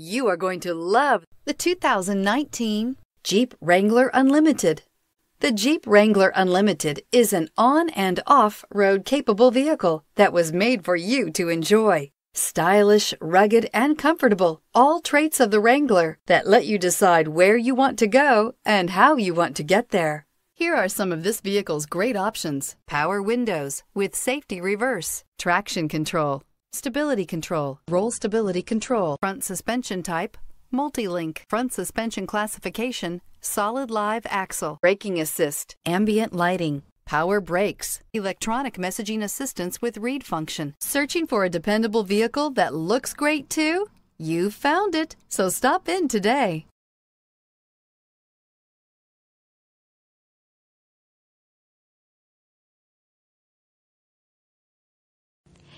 You are going to love the 2019 Jeep Wrangler Unlimited. The Jeep Wrangler Unlimited is an on and off road capable vehicle that was made for you to enjoy. Stylish, rugged, and comfortable, all traits of the Wrangler that let you decide where you want to go and how you want to get there. Here are some of this vehicle's great options power windows with safety reverse, traction control, stability control, roll stability control, front suspension type, multi link, front suspension classification, solid live axle, braking assist, ambient lighting. Power brakes, electronic messaging assistance with read function. Searching for a dependable vehicle that looks great too? You found it, so stop in today.